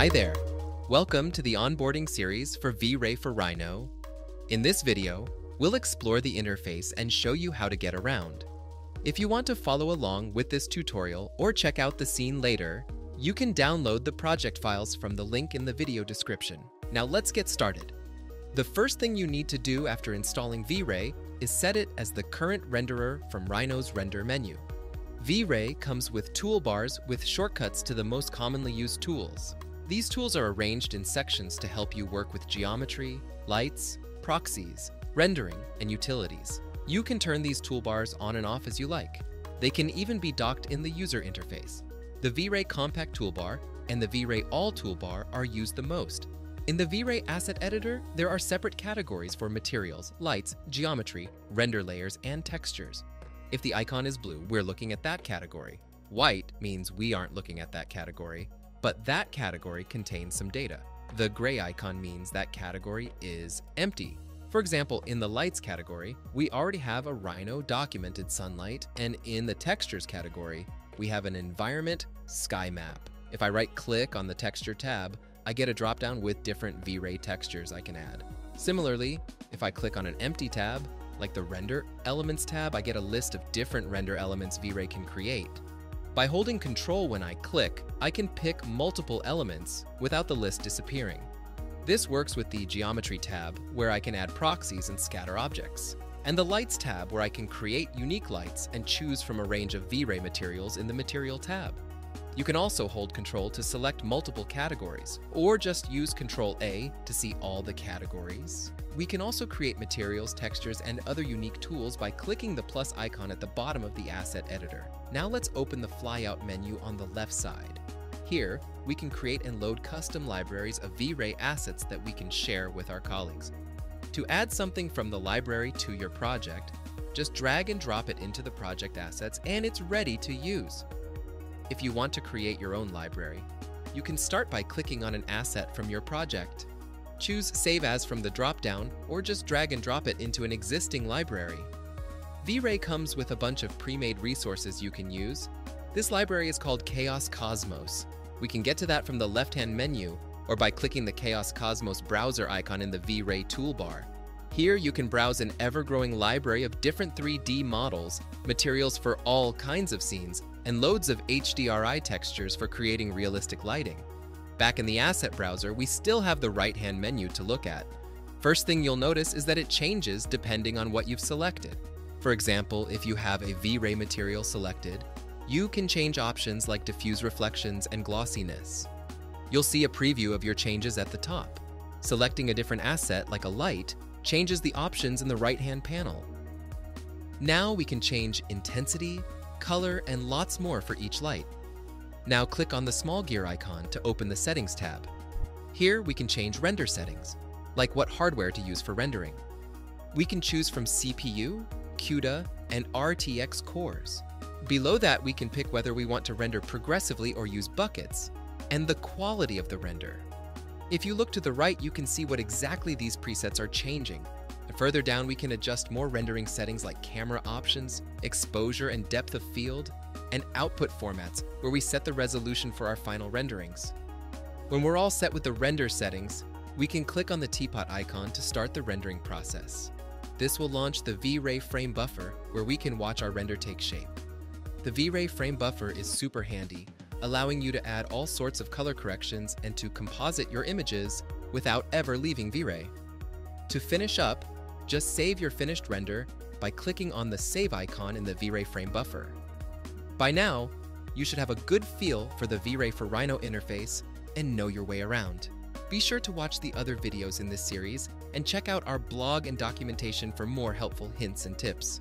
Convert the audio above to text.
Hi there. Welcome to the onboarding series for V-Ray for Rhino. In this video, we'll explore the interface and show you how to get around. If you want to follow along with this tutorial or check out the scene later, you can download the project files from the link in the video description. Now let's get started. The first thing you need to do after installing V-Ray is set it as the current renderer from Rhino's render menu. V-Ray comes with toolbars with shortcuts to the most commonly used tools. These tools are arranged in sections to help you work with geometry, lights, proxies, rendering, and utilities. You can turn these toolbars on and off as you like. They can even be docked in the user interface. The V-Ray Compact toolbar and the V-Ray All toolbar are used the most. In the V-Ray Asset Editor, there are separate categories for materials, lights, geometry, render layers, and textures. If the icon is blue, we're looking at that category. White means we aren't looking at that category, but that category contains some data. The gray icon means that category is empty. For example, in the lights category, we already have a Rhino documented sunlight, and in the textures category, we have an environment sky map. If I right click on the texture tab, I get a dropdown with different V-Ray textures I can add. Similarly, if I click on an empty tab, like the Render Elements tab, I get a list of different render elements V-Ray can create. By holding Control when I click, I can pick multiple elements without the list disappearing. This works with the Geometry tab, where I can add proxies and scatter objects, and the Lights tab, where I can create unique lights and choose from a range of V-Ray materials in the Material tab. You can also hold Control to select multiple categories, or just use Control A to see all the categories. We can also create materials, textures, and other unique tools by clicking the plus icon at the bottom of the asset editor. Now let's open the flyout menu on the left side. Here, we can create and load custom libraries of V-Ray assets that we can share with our colleagues. To add something from the library to your project, just drag and drop it into the project assets and it's ready to use. If you want to create your own library, you can start by clicking on an asset from your project. Choose Save As from the dropdown, or just drag and drop it into an existing library. V-Ray comes with a bunch of pre-made resources you can use. This library is called Chaos Cosmos. We can get to that from the left-hand menu, or by clicking the Chaos Cosmos browser icon in the V-Ray toolbar. Here you can browse an ever-growing library of different 3D models, materials for all kinds of scenes, and loads of HDRI textures for creating realistic lighting. Back in the Asset Browser, we still have the right-hand menu to look at. First thing you'll notice is that it changes depending on what you've selected. For example, if you have a V-Ray material selected, you can change options like diffuse reflections and glossiness. You'll see a preview of your changes at the top. Selecting a different asset, like a light, changes the options in the right-hand panel. Now we can change intensity, color, and lots more for each light. Now click on the small gear icon to open the Settings tab. Here we can change render settings, like what hardware to use for rendering. We can choose from CPU, CUDA, and RTX cores. Below that, we can pick whether we want to render progressively or use buckets, and the quality of the render. If you look to the right, you can see what exactly these presets are changing. Further down, we can adjust more rendering settings like camera options, exposure and depth of field, and output formats where we set the resolution for our final renderings. When we're all set with the render settings, we can click on the teapot icon to start the rendering process. This will launch the V-Ray Frame Buffer where we can watch our render take shape. The V-Ray Frame Buffer is super handy, allowing you to add all sorts of color corrections and to composite your images without ever leaving V-Ray. To finish up, just save your finished render by clicking on the Save icon in the V-Ray Frame Buffer. By now, you should have a good feel for the V-Ray for Rhino interface and know your way around. Be sure to watch the other videos in this series and check out our blog and documentation for more helpful hints and tips.